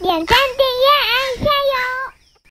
点赞、订阅、爱心。